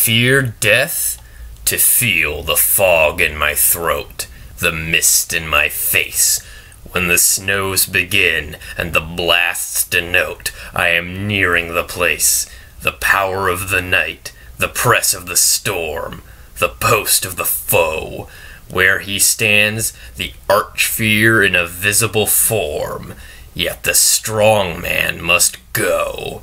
fear death? To feel the fog in my throat, the mist in my face. When the snows begin and the blasts denote I am nearing the place. The power of the night, the press of the storm, the post of the foe. Where he stands, the arch fear in a visible form. Yet the strong man must go,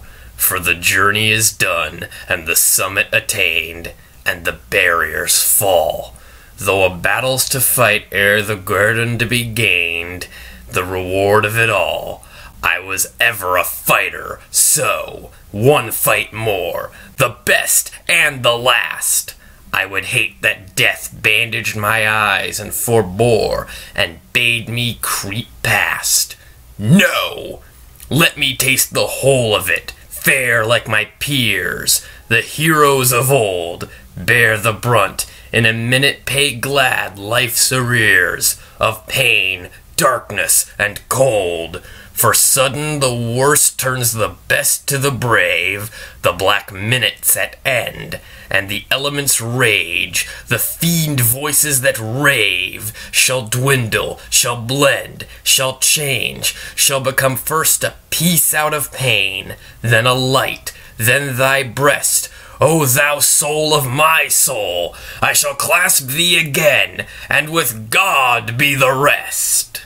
for the journey is done and the summit attained, and the barriers fall. Though a battle's to fight ere the guerdon to be gained, the reward of it all. I was ever a fighter, so one fight more, the best and the last. I would hate that death bandaged my eyes and forbore and bade me creep past. No! Let me taste the whole of it, fare like my peers, the heroes of old, bear the brunt, in a minute pay glad life's arrears of pain, darkness, and cold. For sudden the worst turns the best to the brave, the black minute's at end, and the elements rage, the fiend voices that rave shall dwindle, shall blend, shall change, shall become first a peace out of pain, then a light, then thy breast, O thou soul of my soul, I shall clasp thee again, and with God be the rest.